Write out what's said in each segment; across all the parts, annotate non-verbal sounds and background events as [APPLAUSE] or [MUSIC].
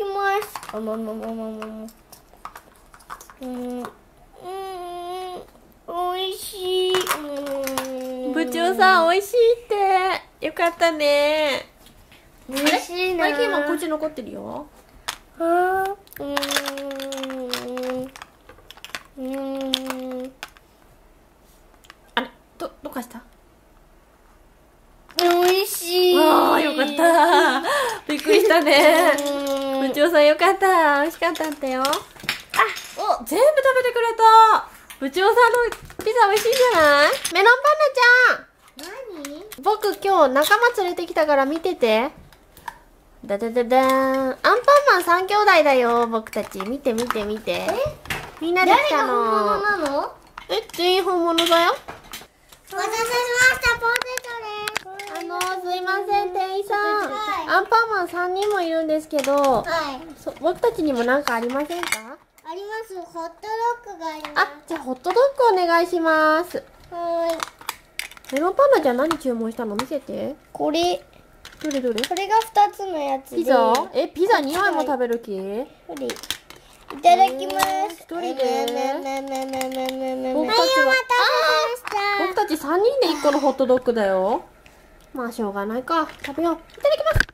きます。あまままままま。うん。うん。美味しい。うん。部長さん美味しいってよかったね美味しいな。マイケンもこっち残ってるよあうん。うん。あれどどうかした美味しい。ああよかったびっくりしたねうん。部長さんよかった美味しかったんだよあお全部食べてくれた部長さんのピザ美味しいんじゃない？メロンパンナちゃん何？僕今日仲間連れてきたから見てて。だだだだーん。アンパンマン三兄弟だよ、僕たち。見て見て見て。みんなで来誰たが本物の。なの？え、全員本物だよ。お待たせしました、ポテトです。あのすいません、店員さん。はいアンパンマン3人もいるんですけど、はい。そ僕たちにも何かありませんか？あります。ホットドッグがあります。あ、じゃあホットドッグお願いします。はーい。メロンパンナちゃん何注文したの？見せて。これ、どれどれ？これが二つのやつで。ピザ？え、ピザ2枚も食べる気？これ。いただきます。えー一人で？僕たちは僕たち3人で1個のホットドッグだよ。まあしょうがないか。食べよう。いただきます。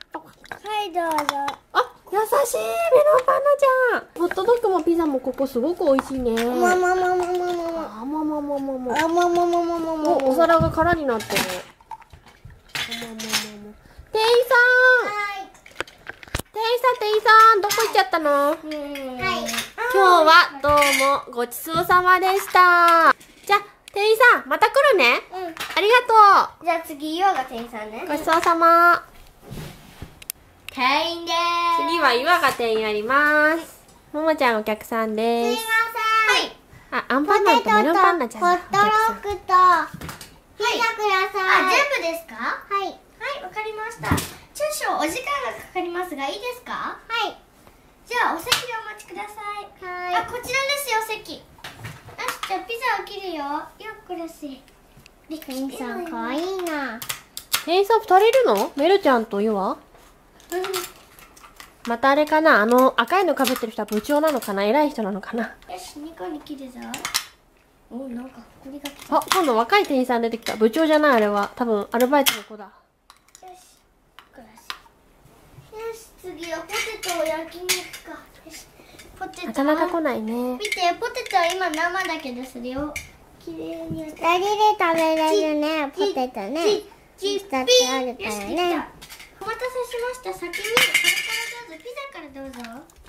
はい、どうぞ。あ、優しいメロンパンナちゃん。ホットドッグもピザもここすごく美味しいね。ままままままま。あままままま。あまままままま。お、お皿が空になってる。店員さんはい。店員さん、店員さん、どこ行っちゃったの？はい。今日はどうもごちそうさまでした。じゃあ、店員さん、また来るね。うん。ありがとじゃあ次、岩が店員さんねう。ごちそうさま。店員でーす。次は岩が店員やります。ももちゃんお客さんすです。いません。はい。あ、アンパンマンとメロンパンナちゃんだ。ホットロックと、ピザください。あ、全部ですか？はい。はい、わかりました。少々お時間がかかりますが、いいですか？はい。じゃあ、お席でお待ちください。あ、はこちらですよ、お席。よし、じゃあ、ピザを切るよ。よっこらし。い。店員さん、かわいいな。店員さん二人いるの？メルちゃんと岩 [LAUGHS] またあれかな？あの赤いの被ってる人は部長なのかな？偉い人なのかな？よし、2個に切るぞ。お、なんか、これが来た。あ、今度若い店員さん出てきた。部長じゃないあれは。多分アルバイトの子だ。よし、こらし。よし、次はポテトを焼き肉か。よし、ポテト。なかなか来ないね。見て、ポテトは今生だけど、それを、きれいに焼き二人で食べれるね、ポテトね。チ二つあるからね待たせしました先にこれからどうぞピザからどうぞ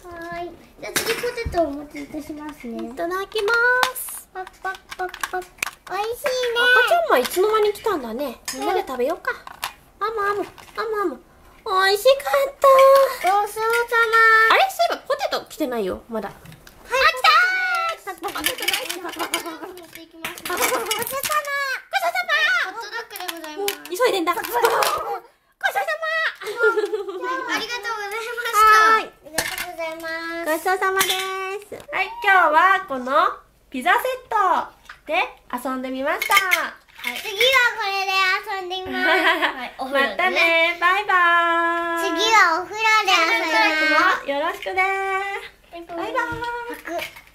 はーい。じゃあ次ポテトをお持ちいたしますねいただきます。パッパッパッパッ。美味しい赤ちゃんもいつの間に来たんだね。みんなで食べようか。あむあむ、あむあむ。美味しかった。ね。ごちそうさあれそういえばポテト来てないよ、まだ。はい来たーポテト持っていきますごちそうさまごちそうさまホットドッグでございます急いでんだ。ごちそうさありがとうございまま。はーい。ま。ありがとうございます。ごちそうさまです。はい、今日はこのピザセットで遊んでみました。はい。次はこれで遊んでみます。はいお風呂でねまたね。バイバーイ。次はお風呂で遊んでみます。もよろしくね。バイバーイ。